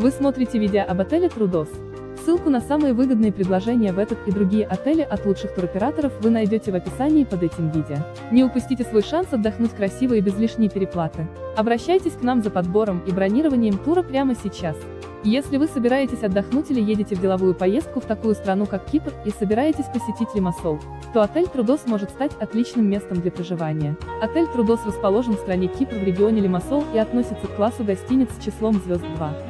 Вы смотрите видео об отеле Трудос. Ссылку на самые выгодные предложения в этот и другие отели от лучших туроператоров вы найдете в описании под этим видео. Не упустите свой шанс отдохнуть красиво и без лишней переплаты. Обращайтесь к нам за подбором и бронированием тура прямо сейчас. Если вы собираетесь отдохнуть или едете в деловую поездку в такую страну как Кипр и собираетесь посетить Лимассол, то отель Трудос может стать отличным местом для проживания. Отель Трудос расположен в стране Кипр в регионе Лимассол и относится к классу гостиниц с числом звезд 2.